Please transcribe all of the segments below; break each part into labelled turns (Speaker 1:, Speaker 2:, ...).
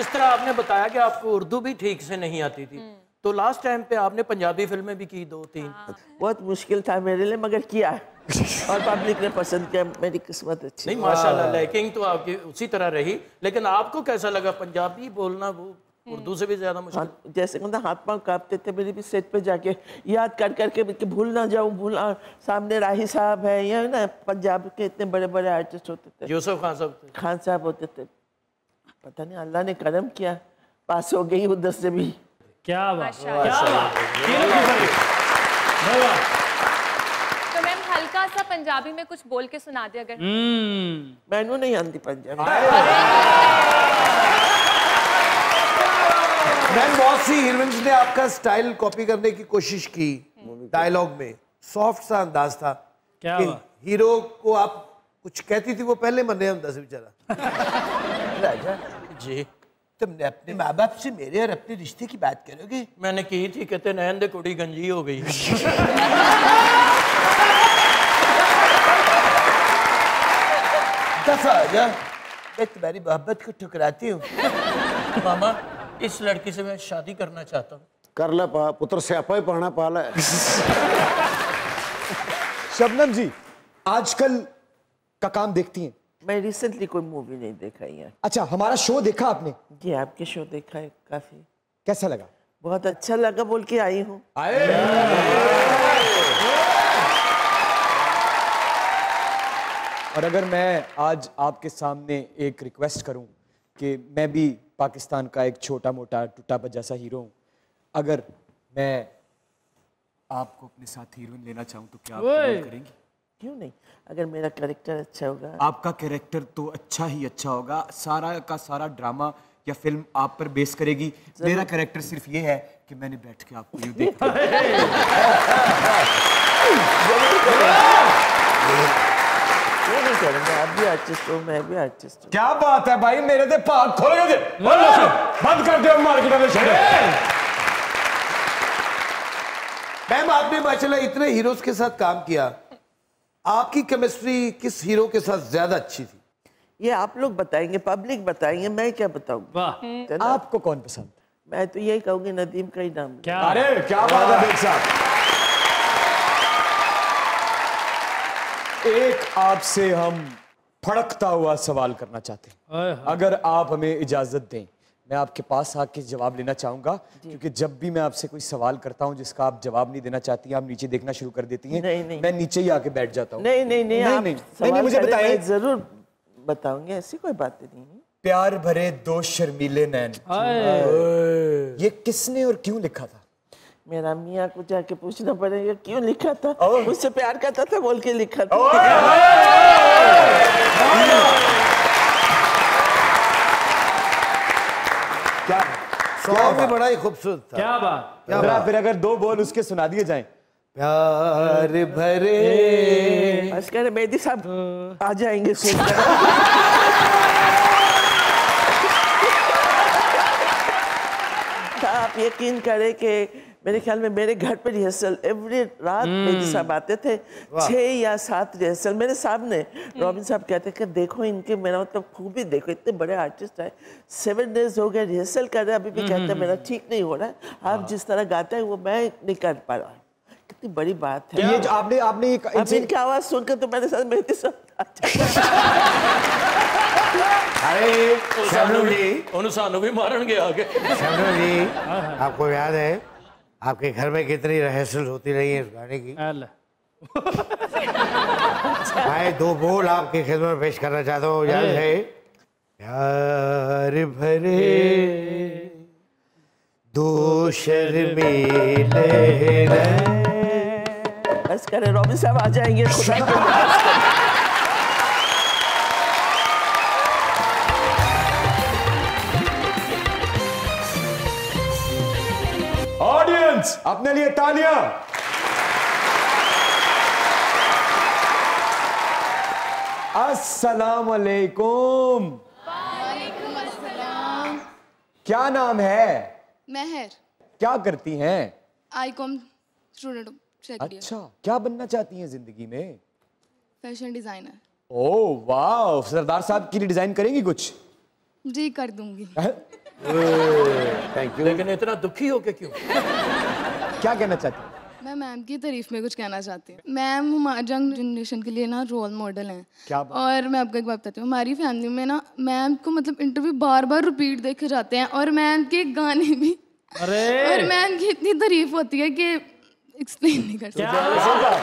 Speaker 1: जिस तरह आपने बताया कि आपको उर्दू भी ठीक से नहीं आती थी तो लास्ट टाइम पे आपने पंजाबी फ़िल्में भी की दो तीन।
Speaker 2: बहुत मुश्किल था मेरे लिए मगर किया और पब्लिक ने पसंद किया मेरी किस्मत अच्छी
Speaker 1: नहीं माशाल्लाह लैकिंग तो आपकी उसी तरह रही लेकिन आपको कैसा लगा पंजाबी बोलना? वो उर्दू से भी ज़्यादा मुश्किल।
Speaker 2: हाँ, जैसे मतलब हाथ पाँव कांपते थे मेरी भी सेट पे जाके याद कर करके कि भूल ना जाऊँ भूल ना सामने राही साहब है या ना पंजाब के इतने बड़े बड़े आर्टिस्ट होते थे।
Speaker 1: यूसुफ खान साहब थे।
Speaker 2: खान साहब होते थे। पता नहीं अल्लाह ने करम किया पास हो गई उधर से भी।
Speaker 3: क्या बात। क्या बात।
Speaker 4: तो मैम हल्का सा पंजाबी में कुछ बोल के सुना दे अगर।
Speaker 3: हम्म।
Speaker 2: मैनू नहीं आती पंजाबी।
Speaker 5: मैम बहुत सी हीरोइंस ने आपका स्टाइल कॉपी करने की कोशिश की डायलॉग में। सॉफ्ट सा अंदाज था।
Speaker 3: क्या
Speaker 5: कि हीरो को आप कुछ कहती थी वो पहले मन रहे अंदाज बेचारा। राजा।
Speaker 1: जी।
Speaker 5: तुमने अपने माँ बाप से मेरे और अपने रिश्ते की बात करोगे
Speaker 1: मैंने की थी कहते नैन दे कुड़ी गंजी हो गई।
Speaker 5: दफ़ा जा। मैं तुम्हारी मोहब्बत को ठुकराती हूँ।
Speaker 1: मामा इस लड़की से मैं शादी करना चाहता हूँ।
Speaker 6: कर ले पा पुत्र से स्यापा ही पाना पाला है
Speaker 7: शबनम जी आजकल का काम देखती हैं।
Speaker 2: मैं रिसेंटली कोई मूवी नहीं देखा यार।
Speaker 7: अच्छा हमारा शो देखा आपने?
Speaker 2: जी आपके शो देखा है काफ़ी।
Speaker 7: कैसा लगा?
Speaker 2: बहुत अच्छा लगा बोल के आई हूँ।
Speaker 7: और अगर मैं आज आपके सामने एक रिक्वेस्ट करूँ कि मैं भी पाकिस्तान का एक छोटा मोटा टूटा बजा सा हीरो हूँ अगर मैं आपको अपने साथ हीरोइन लेना चाहूँ तो क्या आप करेंगी?
Speaker 2: क्यों नहीं? अगर मेरा करेक्टर अच्छा होगा।
Speaker 7: आपका कैरेक्टर तो अच्छा ही अच्छा होगा। सारा का सारा ड्रामा या फ़िल्म आप पर बेस करेगी। मेरा कैरेक्टर सिर्फ़ ये है कि मैंने बैठ के आपको यूँ देखा।
Speaker 2: क्यों नहीं करूँगा। आप भी आर्टिस्ट हो मैं भी आर्टिस्ट हूँ।
Speaker 7: क्या बात है भाई? मेरे ते भाग खोल गए बंद कर दो मार्केट में छोड़े
Speaker 5: मैम आपने माशाल्लाह इतने हीरोज के साथ काम किया। आपकी केमिस्ट्री किस हीरो के साथ ज़्यादा अच्छी थी?
Speaker 2: ये आप लोग बताएँगे पब्लिक बताएँगे मैं क्या बताऊँगा?
Speaker 3: वाह।
Speaker 7: आपको कौन पसंद?
Speaker 2: मैं तो यही कहूँगी नदीम का ही नाम
Speaker 3: क्या?
Speaker 7: अरे क्या बात है साहब। एक आपसे हम फड़कता हुआ सवाल करना चाहते हैं। अगर आप हमें इजाज़त दें मैं आपके पास आके जवाब लेना चाहूँगा क्योंकि जब भी मैं आपसे कोई सवाल करता हूँ जिसका आप जवाब नहीं देना चाहती हैं आप नीचे देखना शुरू कर देती हैं
Speaker 2: नहीं, नहीं।
Speaker 7: मैं नीचे ही आके बैठ जाता हूँ।
Speaker 2: नहीं नहीं नहीं
Speaker 7: नहीं,
Speaker 2: आप
Speaker 7: नहीं, नहीं, मुझे।
Speaker 2: मैं ज़रूर बताऊँगी ऐसी कोई बात नहीं है।
Speaker 7: प्यार भरे दो शर्मीले नैन। ये किसने और क्यों लिखा था?
Speaker 2: मेरा मियाँ को जाके पूछना पड़ेगा क्यों लिखा था? मुझसे प्यार करता था बोल के लिखा था।
Speaker 5: क्या सॉन्ग भी बड़ा ही खूबसूरत था।
Speaker 3: क्या बात।
Speaker 5: क्या बात
Speaker 7: फिर अगर दो बोल उसके सुना दिए जाएँ।
Speaker 5: प्यार भरे।
Speaker 2: बस कह मेहदी साहब आ जाएँगे सुनकर आप यकीन करें कि मेरे ख्याल में मेरे घर पे रिहर्सल एवरी रात हम्म। मेरे साहब आते थे। छः या सात रिहर्सल मेरे सामने। hmm. रॉबिन साहब कहते कि देखो इनके मेरा मतलब खूबी देखो इतने बड़े आर्टिस्ट हैं। सेवन डेज़ हो गए रिहर्सल कर रहे अभी भी हम्म, कहते हैं हम्म, मेरा ठीक नहीं हो रहा है। आप जिस तरह गाते हैं वो मैं नहीं कर पा रहा कितनी बड़ी बात है।
Speaker 7: ये आपने आपने
Speaker 2: इनकी आवाज़ सुनकर तो मेरे साथ मेहती सब
Speaker 5: अरे शामनू जी।
Speaker 1: उन्हें सानू भी मारन गया आगे।
Speaker 5: शामनू जी हाँ, हाँ। आपको याद है आपके घर में कितनी रिहर्सल होती रही है इस गाने की? मैं दो बोल आपकी खिदमत में पेश करना चाहता हूँ याद है? प्यार भरे दो शर्मीले
Speaker 2: बस करे रॉबिन साहब आ जाएँगे। खुदा नाम।
Speaker 7: अपने लिए तालियाँ। अस्सलाम वालेकुम क्या नाम है?
Speaker 8: मेहर।
Speaker 7: क्या करती हैं?
Speaker 8: आई कॉम स्टूडेंट
Speaker 7: अच्छा क्या बनना चाहती हैं ज़िंदगी में?
Speaker 8: Fashion designer.
Speaker 7: ओ वाह सरदार साहब के लिए डिज़ाइन करेंगी कुछ?
Speaker 8: जी कर दूँगी।
Speaker 5: थैंक यू
Speaker 1: लेकिन इतना दुखी हो के क्यों?
Speaker 7: क्या कहना चाहते हैं?
Speaker 8: मैं मैम की तारीफ़ में कुछ कहना चाहती हूँ। मैम हमारे यंग जनरेशन के लिए ना रोल मॉडल हैं।
Speaker 7: क्या बात?
Speaker 8: और मैं आपको एक बात बताती हूँ हमारी फैमिली में ना मैम को मतलब इंटरव्यू बार बार रिपीट देखे जाते हैं और मैम के गाने भी।
Speaker 3: अरे!
Speaker 8: और मैम की इतनी तारीफ़ होती है कि एक्सप्लेन नहीं कर सकती।
Speaker 7: क्या बात?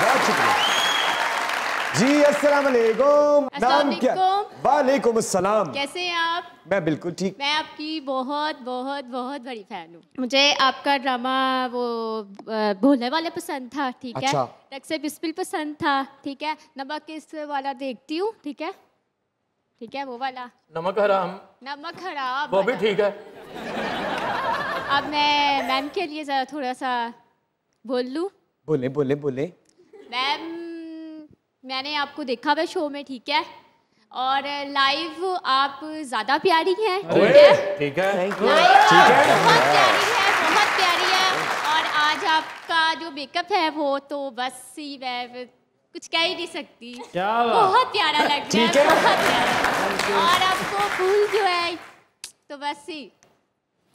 Speaker 7: बहुत शुक्रिया। जी अस्सलाम वालेकुम नाम क्या
Speaker 9: वालेकुम।
Speaker 7: अस्सलाम
Speaker 9: कैसे हैं आप?
Speaker 7: मैं बिल्कुल ठीक।
Speaker 9: मैं आपकी बहुत बहुत बहुत बड़ी फ़ैन हूँ। मुझे आपका ड्रामा वो भोले वाले पसंद था ठीक अच्छा। है?
Speaker 7: अच्छा।
Speaker 9: रक्से बिस्पिल पसंद था ठीक है? नमक किस वाला देखती हूँ ठीक है? ठीक है वो वाला।
Speaker 1: नमक हराम।
Speaker 9: नमक खराब
Speaker 1: वो भी ठीक है।
Speaker 9: अब मैं मैम के लिए ज़रा थोड़ा सा बोल लूँ।
Speaker 7: बोले बोले बोले।
Speaker 9: मैम मैंने आपको देखा हुआ शो में ठीक है? और लाइव आप ज़्यादा प्यारी हैं ठीक है?
Speaker 1: ठीक है।
Speaker 9: थैंक लाइव बहुत प्यारी है बहुत प्यारी है। और आज आपका जो मेकअप है वो तो बस ही मैं कुछ कह ही नहीं सकती।
Speaker 3: क्या
Speaker 9: बहुत प्यारा लग रहा है
Speaker 7: है।
Speaker 9: बहुत प्यारा। और आपको फूल जो है तो बस ही।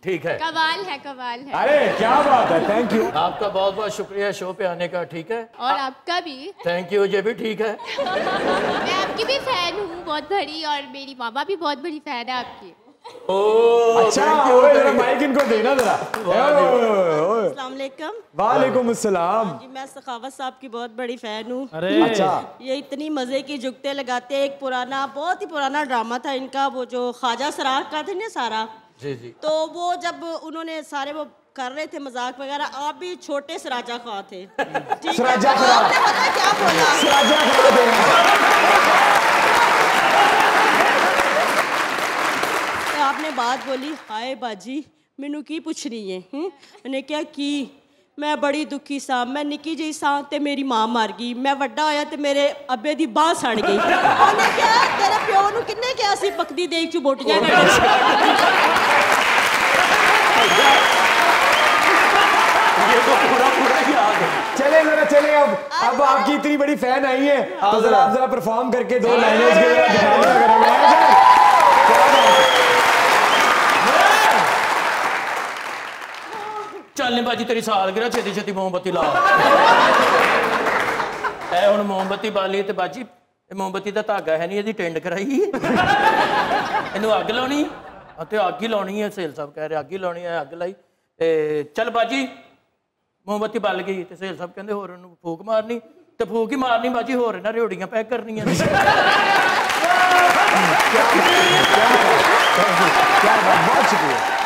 Speaker 1: ठीक है।
Speaker 9: कवाल है कमाल है।
Speaker 7: अरे क्या बात है थैंक यू
Speaker 1: आपका बहुत बहुत शुक्रिया शो पे आने का ठीक है?
Speaker 9: और आ, आपका भी।
Speaker 1: थैंक यू ये भी ठीक है।
Speaker 9: मैं आपकी भी फ़ैन हूँ बहुत बड़ी और मेरी मामा भी बहुत बड़ी फ़ैन है आपकी।
Speaker 1: ओ
Speaker 7: अच्छा ओए जरा माइक इनको देना जरा।
Speaker 10: अलैक्म
Speaker 7: वालेकुम अस्सलाम।
Speaker 10: जी मैं सखावत साहब की बहुत बड़ी फ़ैन हूँ।
Speaker 3: अरे।
Speaker 7: अच्छा।
Speaker 10: ये इतनी मज़े की जुगते लगाते एक पुराना बहुत ही पुराना ड्रामा था इनका वो जो ख्वाजा सरार का था ना सारा।
Speaker 1: जी जी।
Speaker 10: तो वो जब उन्होंने सारे वो कर रहे थे मज़ाक वगैरह आप भी छोटे सराजा खा थे।
Speaker 7: सराजा खा।
Speaker 10: आपने पता क्या बोला?
Speaker 7: सराजा खा
Speaker 10: तो आपने बात बोली हाय बाजी मेनू की पूछ रही है हम्म? मैंने क्या की? ਮੈਂ ਬੜੀ ਦੁਖੀ ਸਾਂ ਮੈਂ ਨਿੱਕੀ ਜਿਹੀ ਸਾਂ ਤੇ ਮੇਰੀ ਮਾਂ ਮਰ ਗਈ ਮੈਂ ਵੱਡਾ ਹੋਇਆ ਤੇ ਮੇਰੇ ਅੱਬੇ ਦੀ ਬਾਹ ਸੜ ਗਈ ਉਹਨੇ ਕਿਹਾ ਤੇਰੇ ਪਿਓ ਨੂੰ ਕਿੰਨੇ ਕਿਹਾ ਸੀ ਪਕਦੀ ਦੇਖ ਚ ਬੋਟੀਆਂ
Speaker 7: चले जरा चले अब अब आपकी इतनी बड़ी फ़ैन आई है तो जरा आप जरा परफॉर्म करके दो लाइनें
Speaker 1: ਚੱਲ ਬਾਜੀ, ਤੇਰੀ ਸਾਲ ਸਾਲਗਿਰਾ ਛੇਤੀ ਛੇਤੀ ਮੋਮਬਤੀ ਲਾ। ਐ ਹੁਣ ਮੋਮਬਤੀ ਬਾਲੀ ਤੇ ਬਾਜੀ, ਇਹ ਮੋਮਬਤੀ ਦਾ ਧਾਗਾ ਹੈ ਨਹੀਂ ਇਹਦੀ ਟਿੰਡ ਕਰਾਈ। ਇਹਨੂੰ ਅੱਗ ਲਾਉਣੀ ਅਤੇ ਅੱਗ ਹੀ ਲਾਉਣੀ ਹੈ, ਸੇਲ ਸਾਹਿਬ ਕਹਿ ਰਿਹਾ, ਅੱਗ ਹੀ ਲਾਉਣੀ ਹੈ, ਅੱਗ ਲਾਈ। ਤੇ ਚੱਲ ਬਾਜੀ, ਮੋਮਬਤੀ ਬਲ ਗਈ ਤੇ ਸੇਲ ਸਾਹਿਬ ਕਹਿੰਦੇ ਹੋਰ ਉਹਨੂੰ ਫੂਕ ਮਾਰਨੀ, ਤੇ ਫੂਕ ਹੀ ਮਾਰਨੀ ਬਾਜੀ, ਹੋਰ ਇਹਨਾਂ ਰਿਓੜੀਆਂ ਪੈਕ ਕਰਨੀਆਂ ਬਹੁਤ ਸ਼ੁਕਰੀਆ।